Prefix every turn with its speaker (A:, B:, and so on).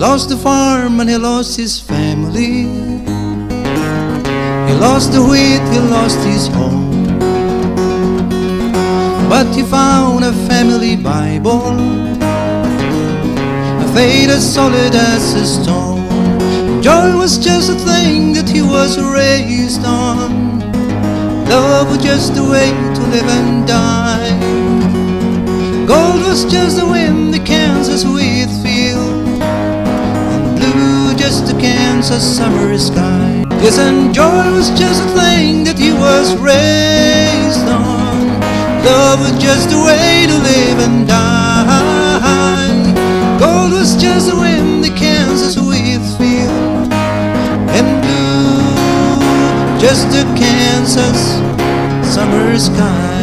A: lost the farm and he lost his family. He lost the wheat, he lost his home. But he found a family Bible, a faith as solid as a stone. Joy was just a thing that he was raised on. Love was just a way to live and die. Gold was just the wind the Kansas just the Kansas summer sky. Yes, and joy was just a thing that he was raised on. Love was just a way to live and die. Gold was just the wind the Kansas wheat field, and blue just the Kansas summer sky.